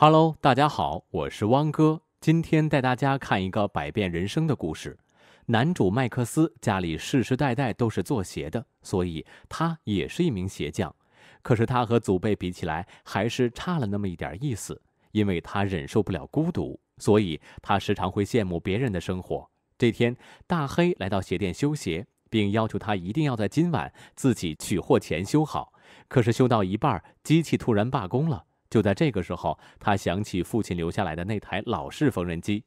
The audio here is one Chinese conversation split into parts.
Hello，大家好，我是汪哥。今天带大家看一个百变人生的故事。男主麦克斯家里世世代代都是做鞋的，所以他也是一名鞋匠。可是他和祖辈比起来，还是差了那么一点意思。因为他忍受不了孤独，所以他时常会羡慕别人的生活。这天，大黑来到鞋店修鞋，并要求他一定要在今晚自己取货前修好。可是修到一半，机器突然罢工了。就在这个时候，他想起父亲留下来的那台老式缝纫机，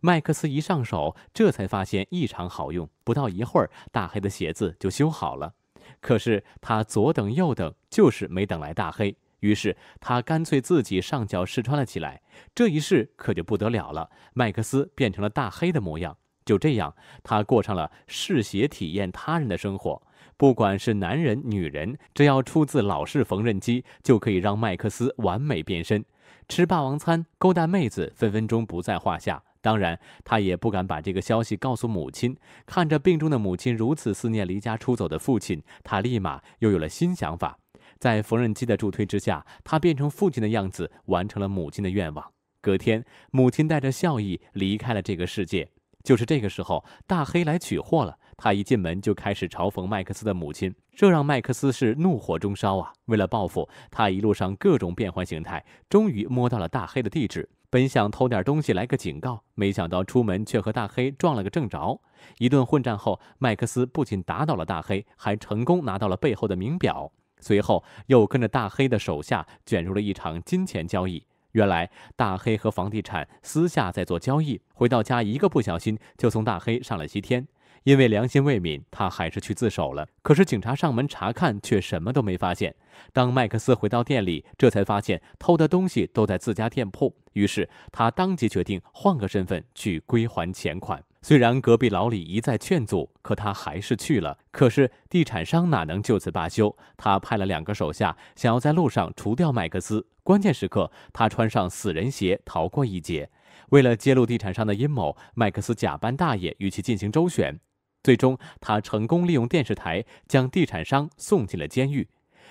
麦克斯一上手，这才发现异常好用。不到一会儿，大黑的鞋子就修好了。可是他左等右等，就是没等来大黑。于是他干脆自己上脚试穿了起来。这一试可就不得了了，麦克斯变成了大黑的模样。就这样，他过上了试鞋体验他人的生活。不管是男人、女人，只要出自老式缝纫机，就可以让麦克斯完美变身。吃霸王餐、勾搭妹子，分分钟不在话下。当然，他也不敢把这个消息告诉母亲。看着病中的母亲如此思念离家出走的父亲，他立马又有了新想法。在缝纫机的助推之下，他变成父亲的样子，完成了母亲的愿望。隔天，母亲带着笑意离开了这个世界。就是这个时候，大黑来取货了。他一进门就开始嘲讽麦克斯的母亲，这让麦克斯是怒火中烧啊！为了报复，他一路上各种变换形态，终于摸到了大黑的地址。本想偷点东西来个警告，没想到出门却和大黑撞了个正着。一顿混战后，麦克斯不仅打倒了大黑，还成功拿到了背后的名表。随后又跟着大黑的手下卷入了一场金钱交易。原来大黑和房地产私下在做交易，回到家一个不小心就从大黑上了西天。因为良心未泯，他还是去自首了。可是警察上门查看，却什么都没发现。当麦克斯回到店里，这才发现偷的东西都在自家店铺。于是他当即决定换个身份去归还钱款。虽然隔壁老李一再劝阻，可他还是去了。可是地产商哪能就此罢休？他派了两个手下，想要在路上除掉麦克斯。关键时刻，他穿上死人鞋逃过一劫。为了揭露地产商的阴谋，麦克斯假扮大爷与其进行周旋。最终，他成功利用电视台将地产商送进了监狱。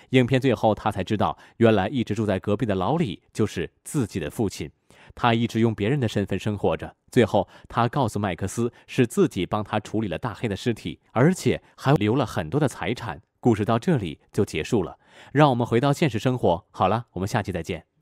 影片最后，他才知道，原来一直住在隔壁的老李就是自己的父亲。他一直用别人的身份生活着。最后，他告诉麦克斯，是自己帮他处理了大黑的尸体，而且还留了很多的财产。故事到这里就结束了。让我们回到现实生活。好了，我们下期再见。